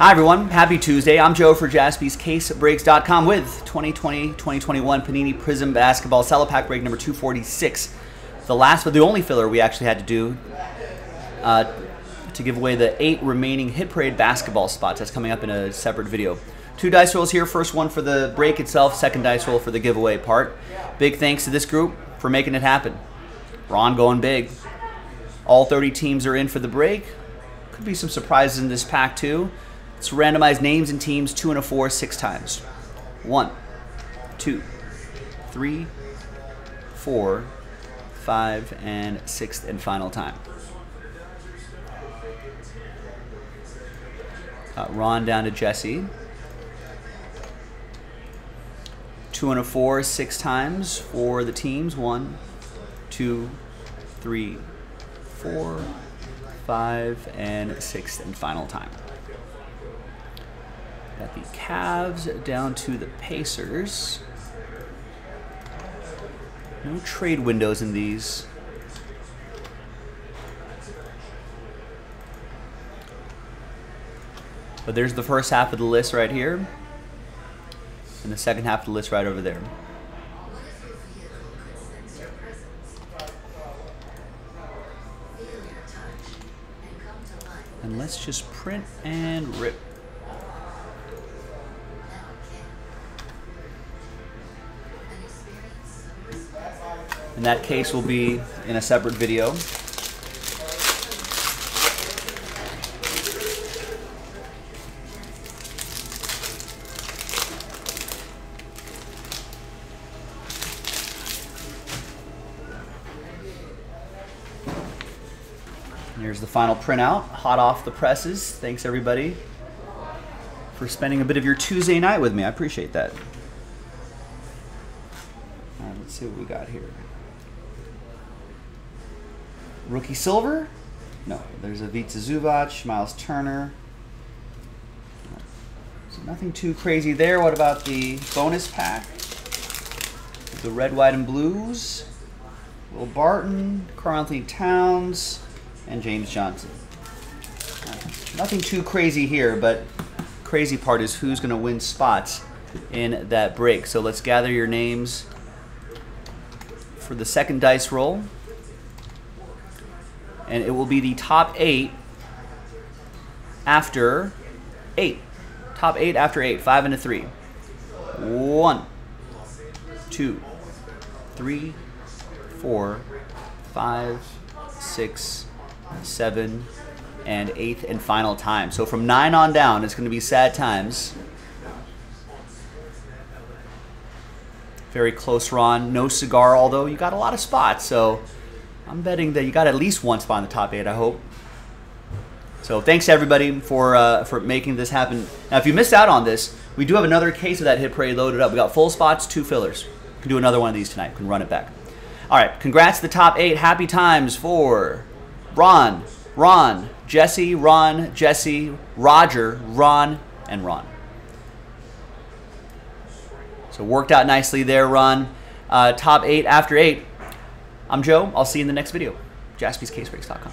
Hi, everyone. Happy Tuesday. I'm Joe for jaspyscasebreaks.com with 2020-2021 Panini Prizm Basketball Cello Pack break number 246. The last but the only filler we actually had to do uh, to give away the eight remaining Hit Parade basketball spots. That's coming up in a separate video. Two dice rolls here. First one for the break itself, second dice roll for the giveaway part. Big thanks to this group for making it happen. Ron going big. All 30 teams are in for the break. Could be some surprises in this pack, too. Let's randomize names and teams two and a four six times. One, two, three, four, five, and sixth and final time. Uh, Ron down to Jesse. Two and a four six times for the teams. One, two, three, four, five, and sixth and final time. Got the Cavs down to the Pacers. No trade windows in these. But there's the first half of the list right here. And the second half of the list right over there. And let's just print and rip. In that case will be in a separate video. Here's the final printout, hot off the presses. Thanks everybody for spending a bit of your Tuesday night with me. I appreciate that. Right, let's see what we got here. Rookie silver? No, there's Ivica Zubac, Miles Turner. So nothing too crazy there. What about the bonus pack? The red, white, and blues. Will Barton, Karl Anthony Towns, and James Johnson. Nothing too crazy here, but crazy part is who's going to win spots in that break. So let's gather your names for the second dice roll. And it will be the top eight after eight. Top eight after eight. Five and a three. One, two, three, four, five, six, seven, and eighth and final time. So from nine on down, it's going to be sad times. Very close Ron. No cigar, although you got a lot of spots. So I'm betting that you got at least one spot in the top eight, I hope. So thanks everybody for uh, for making this happen. Now, if you missed out on this, we do have another case of that hit parade loaded up. We got full spots, two fillers. Can do another one of these tonight. Can run it back. All right, congrats to the top eight. Happy times for Ron, Ron, Jesse, Ron, Jesse, Roger, Ron, and Ron. So worked out nicely there, Ron. Uh, top eight after eight. I'm Joe. I'll see you in the next video. JaspysCaseBreaks.com.